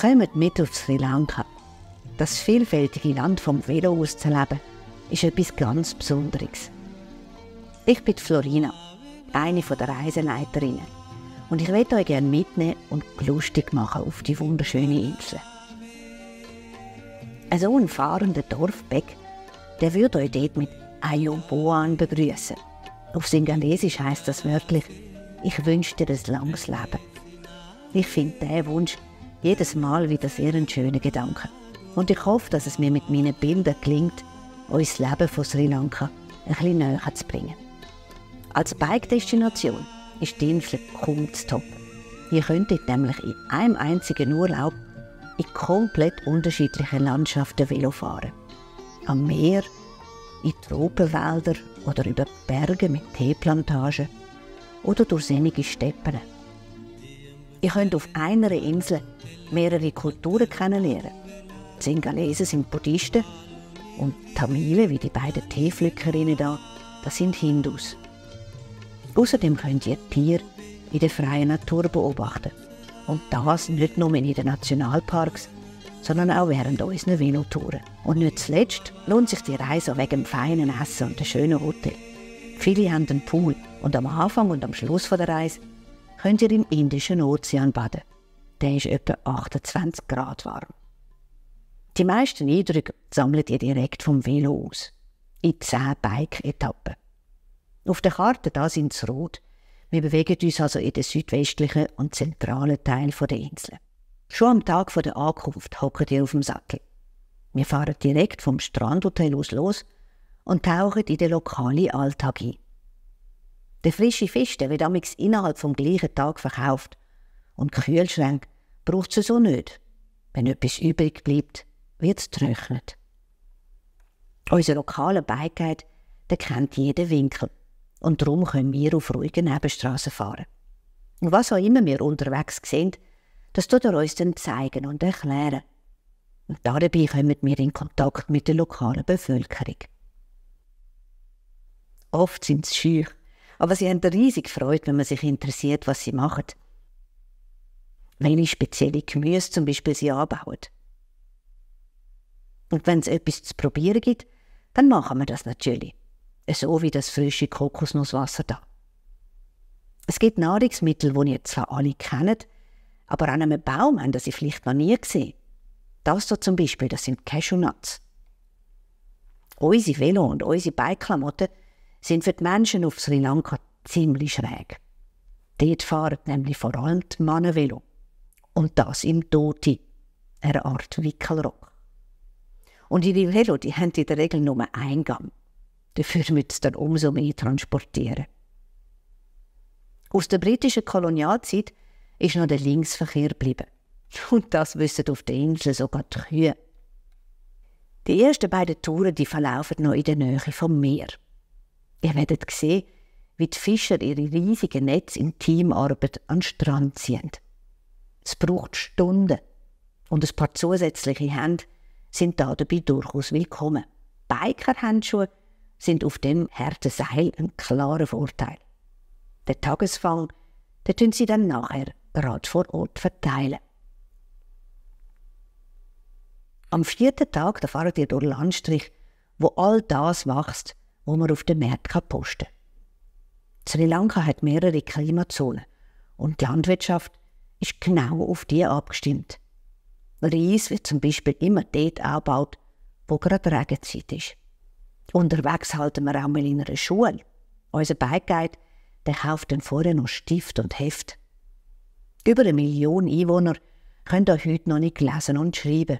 Kommt mit auf Sri Lanka. Das vielfältige Land vom Velo auszuleben, ist etwas ganz Besonderes. Ich bin Florina, eine der Reiseleiterinnen. Und ich möchte euch gerne mitnehmen und lustig machen auf die wunderschöne Insel. Ein so ein fahrender Dorfbeck, der würde euch dort mit Ayoboan begrüßen. Auf Singalesisch heißt das wörtlich, ich wünsche dir ein langes Leben. Ich finde diesen Wunsch jedes Mal wieder sehr einen schönen Gedanke. Und ich hoffe, dass es mir mit meinen Bildern gelingt, euch das Leben von Sri Lanka ein bisschen näher zu bringen. Als Bike-Destination ist die Insel kaum zu toppen. Ihr könntet nämlich in einem einzigen Urlaub in komplett unterschiedlichen Landschaften Velo fahren. Am Meer, in Tropenwälder oder über Berge mit Teeplantagen oder durch sonnige Steppen. Ihr könnt auf einer Insel mehrere Kulturen kennenlernen. Die Singalesen sind Buddhisten und Tamilen, wie die beiden Teepflückerinnen da, das sind Hindus. Außerdem könnt ihr Tiere in der freien Natur beobachten. Und das nicht nur in den Nationalparks, sondern auch während unserer Velotouren. Und nicht zuletzt lohnt sich die Reise wegen dem feinen Essen und dem schönen Hotel. Viele haben einen Pool und am Anfang und am Schluss der Reise könnt ihr im Indischen Ozean baden. Der ist etwa 28 Grad warm. Die meisten Eindrücke sammelt ihr direkt vom Velo aus. In 10 Bike-Etappen. Auf der Karte da sind es rot. Wir bewegen uns also in den südwestlichen und zentralen Teil der Insel. Schon am Tag der Ankunft hocken ihr auf dem Sattel. Wir fahren direkt vom Strandhotel aus los und tauchen in den lokalen Alltag ein. Der frische Fisch der wird amix innerhalb vom gleichen Tag verkauft und Kühlschrank braucht es so nicht. Wenn etwas übrig bleibt, wird es getrocknet. Unser lokaler Bikeguide, der kennt jeden Winkel und darum können wir auf ruhigen Nebenstraßen fahren. Und was auch immer wir unterwegs sehen, das tut er uns dann zeigen und erklären. Und dabei kommen wir in Kontakt mit der lokalen Bevölkerung. Oft sind sie scheu, aber sie haben riesig Freude, wenn man sich interessiert, was sie machen. Welche spezielle Gemüse zum Beispiel sie anbauen. Und wenn es etwas zu probieren gibt, dann machen wir das natürlich so wie das frische Kokosnusswasser da. Es gibt Nahrungsmittel, die ihr zwar alle kennt, aber an einem Baum haben sie vielleicht noch nie gesehen. Das hier zum Beispiel, das sind Cashewnuts. Unsere Velo und unsere Bikeklamotten sind für die Menschen auf Sri Lanka ziemlich schräg. Dort fahren nämlich vor allem die Mannenvelo. Und das im Doti, eine Art Wickelrock. Und ihre Velo, die haben in der Regel nur einen Gang. Dafür müssen sie dann umso mehr transportieren. Aus der britischen Kolonialzeit ist noch der Linksverkehr geblieben. Und das wissen auf der Insel sogar die Kühe. Die ersten beiden Touren die verlaufen noch in der Nähe vom Meer. Ihr werdet sehen, wie die Fischer ihre riesigen Netze in Teamarbeit an den Strand ziehen. Es braucht Stunden und ein paar zusätzliche Hände sind da dabei durchaus willkommen. Biker-Handschuhe sind auf dem harten Seil ein klarer Vorteil. Der Tagesfang, den tun sie dann nachher gerade vor Ort verteilen. Am vierten Tag da fahrt ihr durch Landstrich, wo all das wächst, wo man auf dem Markt posten kann. Sri Lanka hat mehrere Klimazonen und die Landwirtschaft ist genau auf die abgestimmt. Reis wird zum Beispiel immer dort angebaut, wo gerade Regenzeit ist. Unterwegs halten wir auch mal in einer Schule. Unser Bikeguide, der kauft dann vorher noch Stift und Heft. Über eine Million Einwohner können auch heute noch nicht lesen und schreiben.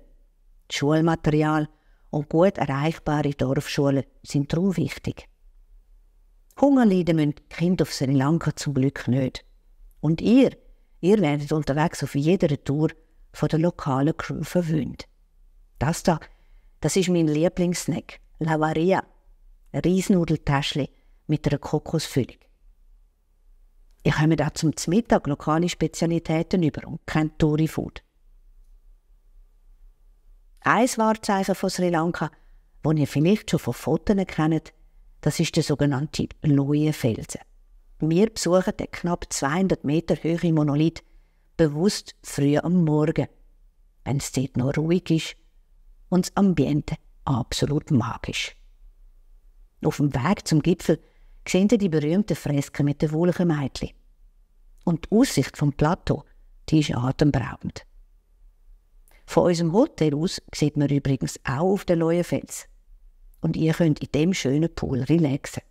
Schulmaterial und gut erreichbare Dorfschulen sind darum wichtig. Hunger leiden müssen die Kinder auf Sri Lanka zum Glück nicht. Und ihr, ihr werdet unterwegs auf jeder Tour von der lokalen Crew verwöhnt. Das da, das ist mein Lieblingssnack. Lavaria, ein Reisnudeltäschchen mit einer Kokosfüllung. Ich komme da zum Mittag lokale Spezialitäten über und kein Touri-Food. Ein Wahrzeichen von Sri Lanka, den ihr vielleicht schon von Fotos kennt, das ist der sogenannte Loie-Felsen. Wir besuchen den knapp 200 Meter hohen Monolith bewusst früh am Morgen, wenn es dort noch ruhig ist und das Ambiente absolut magisch. Auf dem Weg zum Gipfel sehen Sie die berühmte Freske mit den wohligen. Und die Aussicht vom Plateau, die ist atemberaubend. Von unserem Hotel aus sieht man übrigens auch auf den Leuenfels. Und ihr könnt in dem schönen Pool relaxen.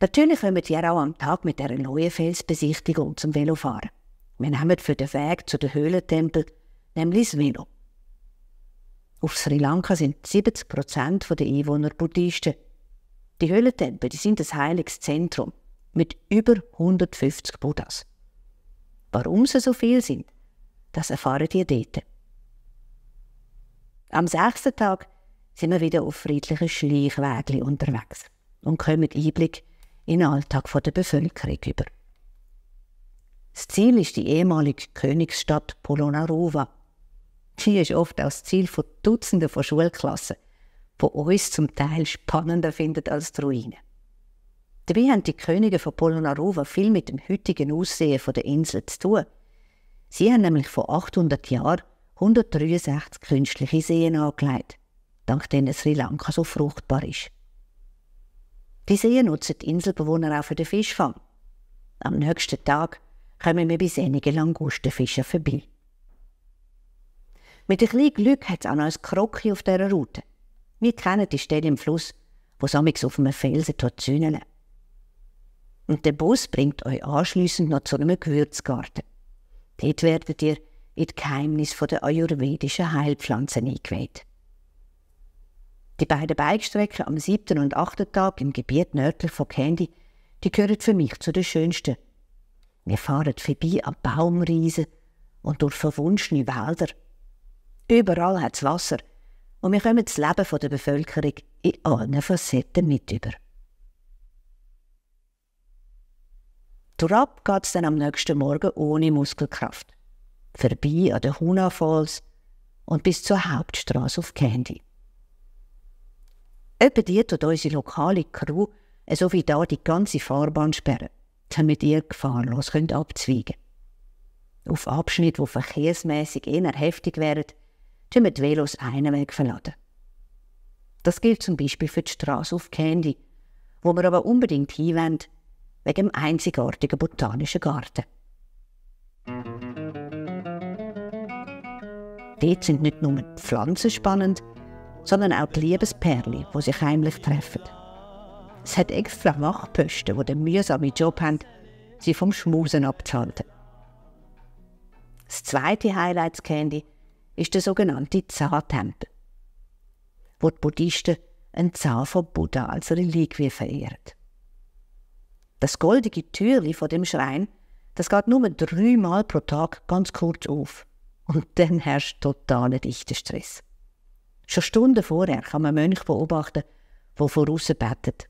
Natürlich kommen ihr auch am Tag mit dieser Leuenfelsbesichtigung zum Velofahren. Wir nehmen für den Weg zu den Höhlentempel nämlich das Velo. Auf Sri Lanka sind 70 Prozent der Einwohner Buddhisten. Die Höhlentempel die sind ein heiliges Zentrum mit über 150 Buddhas. Warum sie so viel sind, das erfahren ihr dort. Am sechsten Tag sind wir wieder auf friedlichen Schleichwegen unterwegs und kommen Einblick in den Alltag der Bevölkerung über. Das Ziel ist die ehemalige Königsstadt Polonnaruva. Die ist oft auch das Ziel von Dutzenden von Schulklassen, die uns zum Teil spannender finden als die Ruinen. Dabei haben die Könige von Polonnaruva viel mit dem heutigen Aussehen der Insel zu tun. Sie haben nämlich vor 800 Jahren 163 künstliche Seen angelegt, dank denen Sri Lanka so fruchtbar ist. Die Seen nutzen die Inselbewohner auch für den Fischfang. Am nächsten Tag kommen wir bei sänigen Langustenfischen vorbei. Mit ein bisschen Glück hat es auch noch ein Krocki auf dieser Route. Wir kennen die Stelle im Fluss, wo es auf einem Felsen zündeln. Und der Bus bringt euch anschliessend noch zu einem Gewürzgarten. Dort werdet ihr in die Geheimnisse der ayurvedischen Heilpflanzen eingeweiht. Die beiden Bikestrecken am siebten und achten Tag im Gebiet nördlich von Candy, die gehören für mich zu den schönsten. Wir fahren vorbei an Baumriesen und durch verwunschene Wälder. Überall hat Wasser und wir kommen das Leben der Bevölkerung in allen Facetten mit über. Durab geht es dann am nächsten Morgen ohne Muskelkraft. Vorbei an den Huna Falls und bis zur Hauptstraße auf Candy. Etwa die tut unsere lokale Crew, so wie da die ganze Fahrbahn sperren, damit ihr gefahrlos könnt abzweigen Auf Abschnitten, die verkehrsmäßig eher heftig wären, die Velos einen Weg verladen. Das gilt zum Beispiel für die Straße auf Candy, wo wir aber unbedingt hinwollen, wegen dem einzigartigen botanischen Garten. Dort sind nicht nur die Pflanzen spannend, sondern auch die Liebesperlen, die sich heimlich treffen. Es hat extra Wachposten, die den mühsamen Job haben, sie vom Schmusen abzuhalten. Das zweite Highlight Candy ist der sogenannte Zahntempel, wo die Buddhisten einen Zahn von Buddha als Reliquie verehren. Das goldige Türli von dem Schrein, das geht nur dreimal pro Tag ganz kurz auf. Und dann herrscht totaler Stress. Schon Stunden vorher kann man Mönch beobachten, wo voraus betet.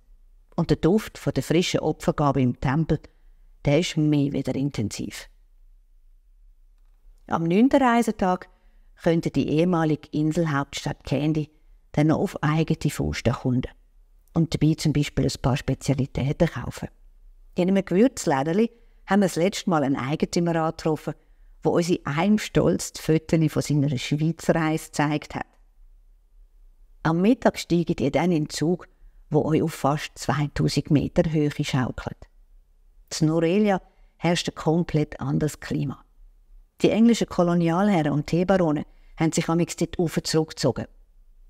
Und der Duft von der frischen Opfergabe im Tempel, der ist mehr wieder intensiv. Am neunten Reisetag könnte die ehemalige Inselhauptstadt Candy dann auf eigene Faust erkunden und dabei zum Beispiel ein paar Spezialitäten kaufen. In einem Gewürzläderli haben wir das letzte Mal einen Eigentümer angetroffen, der uns in einem Stolz die Fotos von seiner Schweizer Reise gezeigt hat. Am Mittag steigt ihr dann in den Zug, wo euch auf fast 2000 Meter Höhe schaukelt. In Norelia herrscht ein komplett anderes Klima. Die englischen Kolonialherren und Teebarone haben sich amix dort auf zurückgezogen.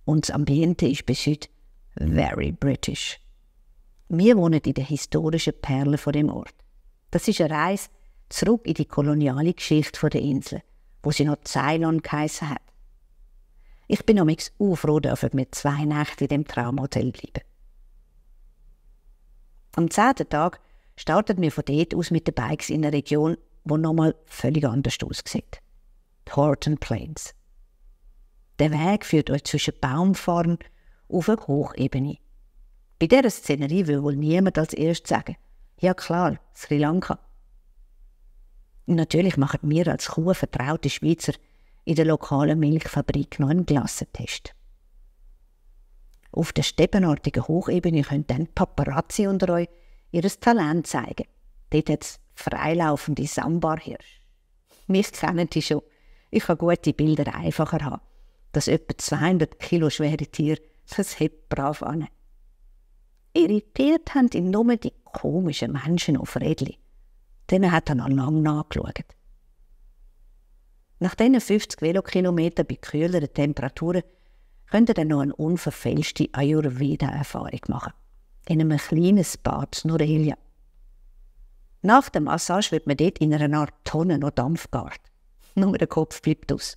Und das Ambiente ist bis heute very British. Wir wohnen in der historischen Perle von dem Ort. Das ist eine Reise zurück in die koloniale Geschichte der Insel, wo sie noch Ceylon geheissen hat. Ich bin amix froh, dass wir zwei Nächte in dem Traumhotel bleiben. Am zehnten Tag starten wir von dort aus mit den Bikes in einer Region, wo nochmal völlig anders aussieht. Horton Plains. Der Weg führt euch zwischen Baumfarmen auf eine Hochebene. Bei dieser Szenerie will wohl niemand als erstes sagen, ja klar, Sri Lanka. Und natürlich machen wir als Kuh vertraute Schweizer in der lokalen Milchfabrik noch einen Glassentest. Auf der steppenartigen Hochebene können dann Paparazzi unter euch ihr Talent zeigen. Dort hat es freilaufende Sambarhirsch. Mich kennen die schon. Ich kann gute Bilder einfacher haben. Das etwa 200 Kilo schwere Tier, das hebt brav an. Irritiert haben ihn nur die komischen Menschen auf Redli. Denen hat er noch lange nachgeschaut. Nach diesen 50 Velokilometern bei kühleren Temperaturen könnt ihr noch eine unverfälschte Ayurveda-Erfahrung machen. In einem kleinen Bad Norelia. Nach der Massage wird man dort in einer Art Tonne noch Dampf geart. Nur der Kopf bleibt aus.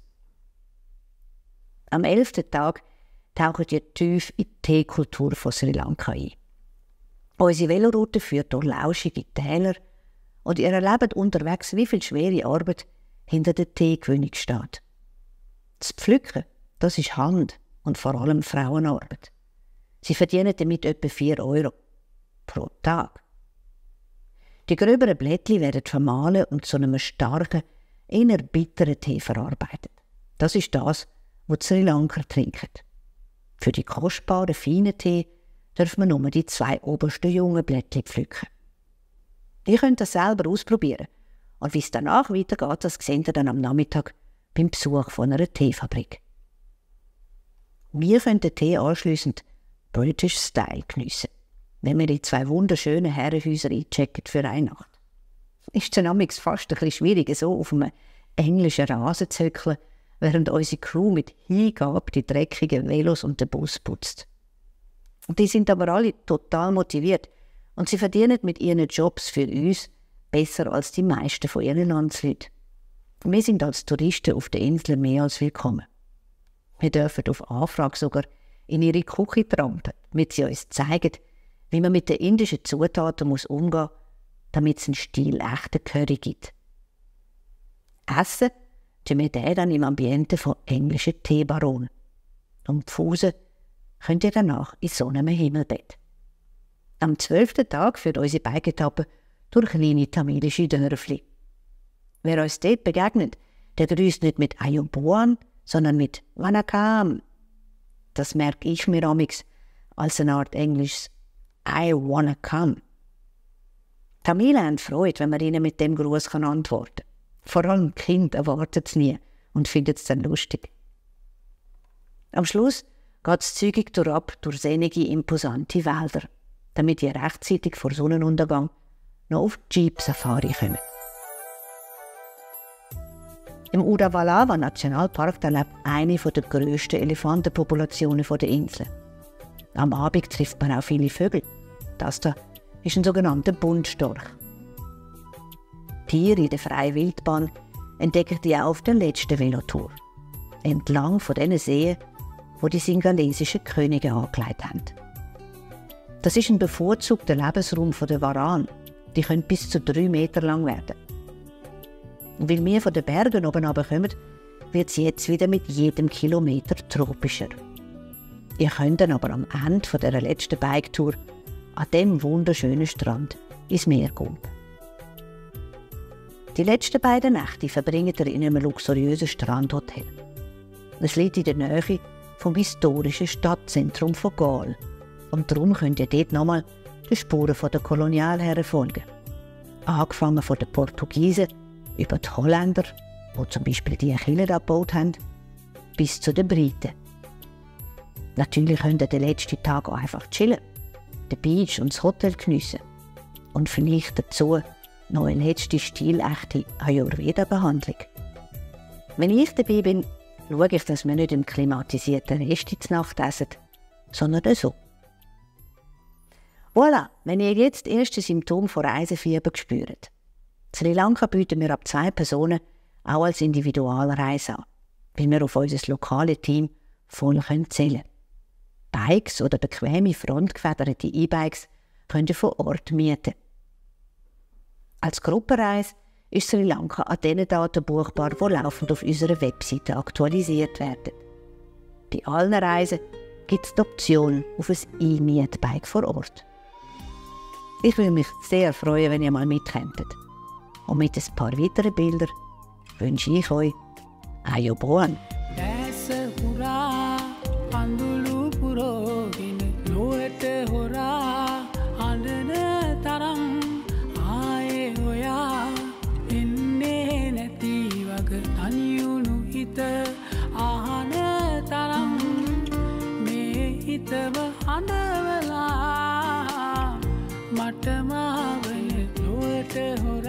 Am elften Tag tauchen ihr tief in die Teekultur von Sri Lanka ein. Unsere Veloroute führt durch lauschige Täler und ihr erlebt unterwegs, wie viel schwere Arbeit hinter der Teegewinnung steht. Das Pflücken, das ist Hand und vor allem Frauenarbeit. Sie verdienen damit etwa 4 Euro pro Tag. Die gröberen Blättchen werden vermahlen und zu einem starken, eher bitteren Tee verarbeitet. Das ist das, was die Sri Lanka trinken. Für die kostbaren, feinen Tee darf man nur die zwei obersten jungen Blättchen pflücken. Ihr könnt das selber ausprobieren. Und wie es danach weitergeht, das seht ihr dann am Nachmittag beim Besuch von einer Teefabrik. Wir können den Tee anschliessend British Style geniessen, wenn wir in zwei wunderschönen Herrenhäuser einchecken für eine Nacht. Ist dann fast ein bisschen schwierig, so auf einem englischen Rasen zu hückeln, während unsere Crew mit Hingabe die dreckigen Velos und den Bus putzt. Und die sind aber alle total motiviert und sie verdienen mit ihren Jobs für uns besser als die meisten von ihren Landsleuten. Wir sind als Touristen auf der Insel mehr als willkommen. Wir dürfen auf Anfrage sogar in ihre Küche trampen, damit sie uns zeigen, wie man mit den indischen Zutaten muss umgehen muss, damit es einen Stil echter Curry gibt. Essen tun wir den dann im Ambiente von englischen Teebaronen. Und Pfusen könnt ihr danach in so einem Himmelbett. Am zwölften Tag führt unsere Bike-Etappe durch kleine tamilische Dörfli. Wer uns dort begegnet, der grüßt nicht mit Ayuboan, sondern mit Wanakam. Das merke ich mir amix als eine Art englisches I wanna come. Tamilen haben Freude, wenn man ihnen mit dem Gruß antworten kann. Vor allem Kind erwartet es nie und findet es dann lustig. Am Schluss geht es zügig durchab durch sehnige, imposante Wälder, damit ihr rechtzeitig vor Sonnenuntergang noch auf die Jeep-Safari kommen. Im Udawalawa Nationalpark lebt eine der grössten Elefantenpopulationen der Insel. Am Abend trifft man auch viele Vögel. Das hier ist ein sogenannter Buntstorch. Tiere in der freien Wildbahn entdecken die auch auf der letzten Velotour. Entlang von diesen Seen, wo die singalesischen Könige angelegt haben. Das ist ein bevorzugter Lebensraum der Waran. Die können bis zu drei Meter lang werden. Und weil wir von den Bergen oben kommen, wird es jetzt wieder mit jedem Kilometer tropischer. Ihr könnt dann aber am Ende dieser letzten Bike-Tour an dem wunderschönen Strand ins Meer gehen. Die letzten beiden Nächte verbringt ihr in einem luxuriösen Strandhotel. Es liegt in der Nähe vom historischen Stadtzentrum von Gaul und darum könnt ihr dort nochmal die Spuren der Kolonialherren folgen. Angefangen von den Portugiesen über die Holländer, die zum Beispiel die Killer gebaut haben, bis zu den Briten. Natürlich könnt ihr den letzten Tag auch einfach chillen, den Beach und das Hotel geniessen und vielleicht dazu noch eine letzte stilechte Ayurveda-Behandlung. Wenn ich dabei bin, schaue ich, dass wir nicht im klimatisierten Rest zur Nacht essen, sondern so. Voilà, wenn ihr jetzt erste Symptome von Reisefieber spürt. Sri Lanka bieten wir ab zwei Personen auch als Individualreise an, weil wir auf unser lokales Team voll zählen können. Bikes oder bequeme frontgefederte E-Bikes könnt ihr vor Ort mieten. Als Gruppenreise ist Sri Lanka an den Daten buchbar, die laufend auf unserer Webseite aktualisiert werden. Bei allen Reisen gibt es die Option auf ein E-Mietbike vor Ort. Ich würde mich sehr freuen, wenn ihr mal mitkönntet. Und mit ein paar weiteren Bildern wünsche ich euch Ayoboan. අඩවලා මටමාවය නුවට හොර